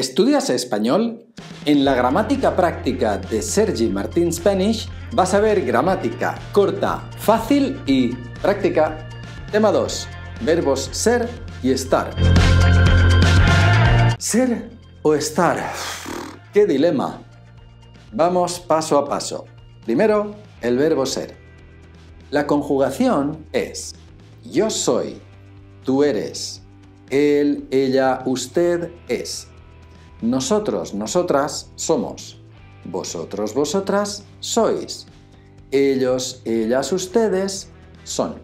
¿Estudias español? En la gramática práctica de Sergi Martín Spanish vas a ver gramática corta, fácil y práctica. Tema 2. Verbos ser y estar. ¿Ser o estar? ¡Qué dilema! Vamos paso a paso. Primero, el verbo ser. La conjugación es yo soy, tú eres, él, ella, usted es. Nosotros, nosotras somos. Vosotros, vosotras sois. Ellos, ellas, ustedes son.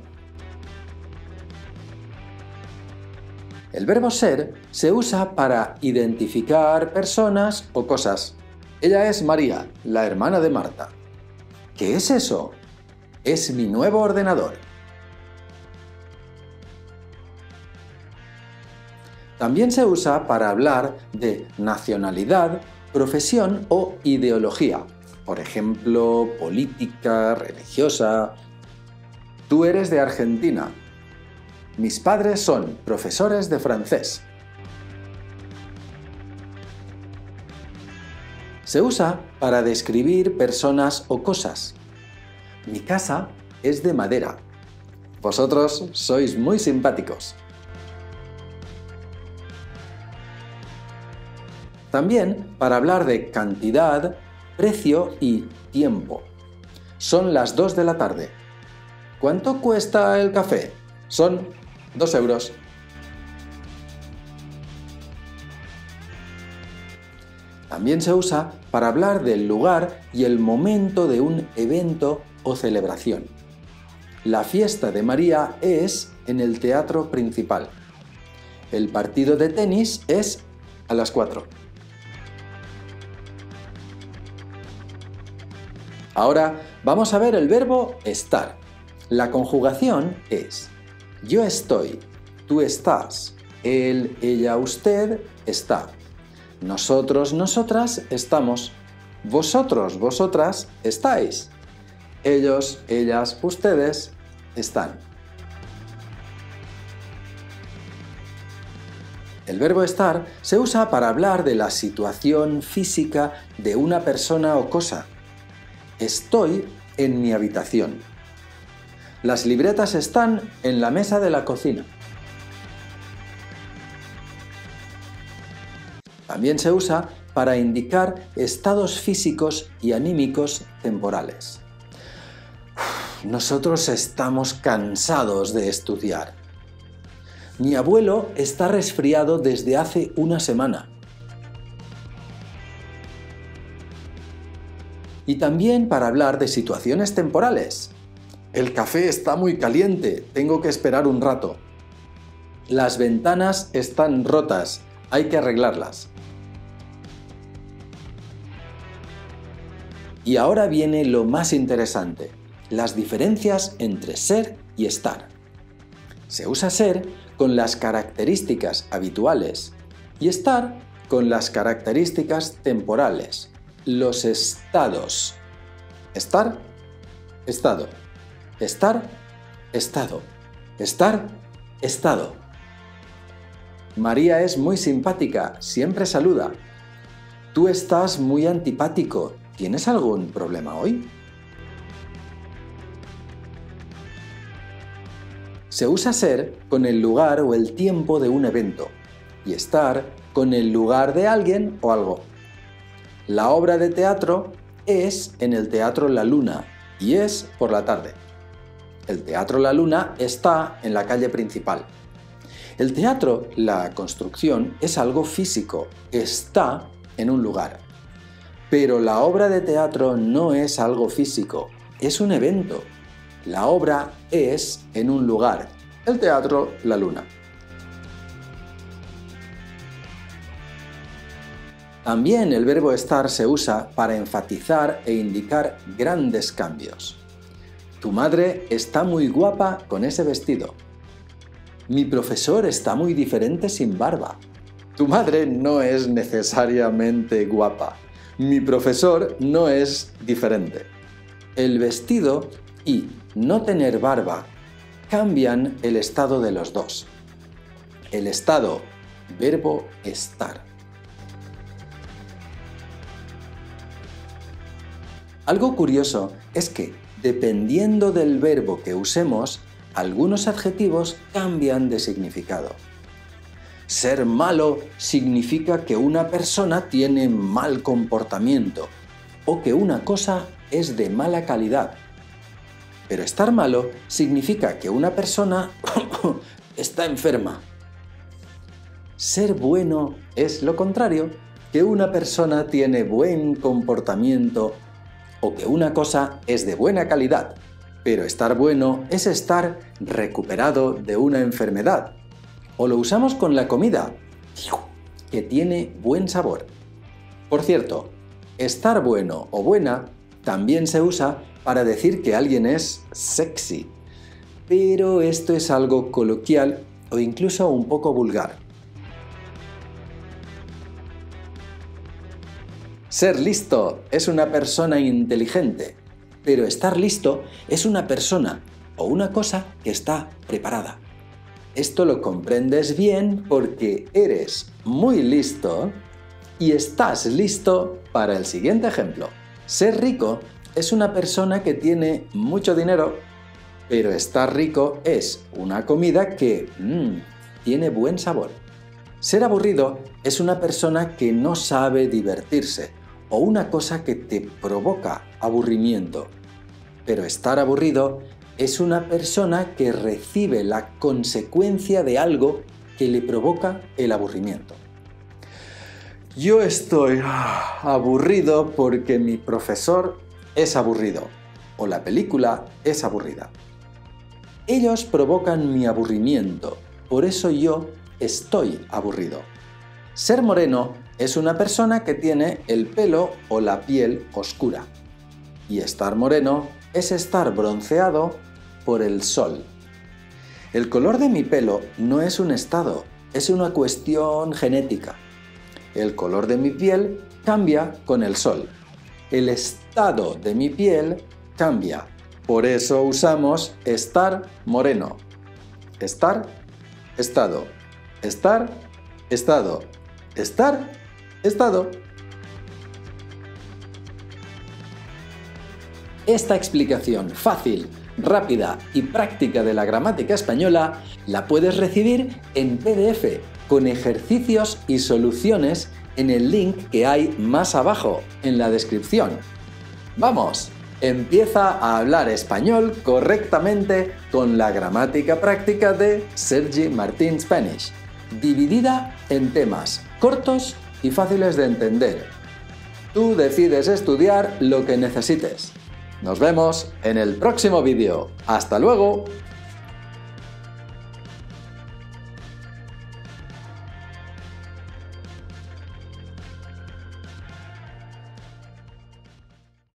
El verbo ser se usa para identificar personas o cosas. Ella es María, la hermana de Marta. ¿Qué es eso? Es mi nuevo ordenador. También se usa para hablar de nacionalidad, profesión o ideología, por ejemplo, política, religiosa. Tú eres de Argentina. Mis padres son profesores de francés. Se usa para describir personas o cosas. Mi casa es de madera. Vosotros sois muy simpáticos. También para hablar de cantidad, precio y tiempo. Son las 2 de la tarde. ¿Cuánto cuesta el café? Son 2 euros. También se usa para hablar del lugar y el momento de un evento o celebración. La fiesta de María es en el teatro principal. El partido de tenis es a las 4. Ahora vamos a ver el verbo estar. La conjugación es yo estoy, tú estás, él, ella, usted está. Nosotros, nosotras estamos. Vosotros, vosotras estáis. Ellos, ellas, ustedes están. El verbo estar se usa para hablar de la situación física de una persona o cosa Estoy en mi habitación. Las libretas están en la mesa de la cocina. También se usa para indicar estados físicos y anímicos temporales. Nosotros estamos cansados de estudiar. Mi abuelo está resfriado desde hace una semana. Y también para hablar de situaciones temporales. El café está muy caliente, tengo que esperar un rato. Las ventanas están rotas, hay que arreglarlas. Y ahora viene lo más interesante, las diferencias entre ser y estar. Se usa ser con las características habituales y estar con las características temporales los estados. Estar, estado. Estar, estado. Estar, estado. María es muy simpática, siempre saluda. Tú estás muy antipático. ¿Tienes algún problema hoy? Se usa ser con el lugar o el tiempo de un evento y estar con el lugar de alguien o algo. La obra de teatro es en el Teatro La Luna y es por la tarde. El Teatro La Luna está en la calle principal. El teatro, la construcción, es algo físico, está en un lugar. Pero la obra de teatro no es algo físico, es un evento. La obra es en un lugar, el Teatro La Luna. También el verbo estar se usa para enfatizar e indicar grandes cambios. Tu madre está muy guapa con ese vestido. Mi profesor está muy diferente sin barba. Tu madre no es necesariamente guapa. Mi profesor no es diferente. El vestido y no tener barba cambian el estado de los dos. El estado, verbo estar. Algo curioso es que, dependiendo del verbo que usemos, algunos adjetivos cambian de significado. Ser malo significa que una persona tiene mal comportamiento o que una cosa es de mala calidad. Pero estar malo significa que una persona está enferma. Ser bueno es lo contrario, que una persona tiene buen comportamiento o que una cosa es de buena calidad. Pero estar bueno es estar recuperado de una enfermedad. O lo usamos con la comida, que tiene buen sabor. Por cierto, estar bueno o buena también se usa para decir que alguien es sexy. Pero esto es algo coloquial o incluso un poco vulgar. Ser listo es una persona inteligente, pero estar listo es una persona o una cosa que está preparada. Esto lo comprendes bien porque eres muy listo y estás listo para el siguiente ejemplo. Ser rico es una persona que tiene mucho dinero, pero estar rico es una comida que mmm, tiene buen sabor. Ser aburrido es una persona que no sabe divertirse o una cosa que te provoca aburrimiento. Pero estar aburrido es una persona que recibe la consecuencia de algo que le provoca el aburrimiento. Yo estoy ah, aburrido porque mi profesor es aburrido o la película es aburrida. Ellos provocan mi aburrimiento, por eso yo estoy aburrido. Ser moreno es una persona que tiene el pelo o la piel oscura. Y estar moreno es estar bronceado por el sol. El color de mi pelo no es un estado, es una cuestión genética. El color de mi piel cambia con el sol. El estado de mi piel cambia. Por eso usamos estar moreno. Estar, estado. Estar, estado. Estar, estado. Esta explicación fácil, rápida y práctica de la gramática española la puedes recibir en PDF con ejercicios y soluciones en el link que hay más abajo en la descripción. ¡Vamos! Empieza a hablar español correctamente con la gramática práctica de Sergi Martín Spanish, dividida en temas cortos y fáciles de entender. Tú decides estudiar lo que necesites. Nos vemos en el próximo vídeo. ¡Hasta luego!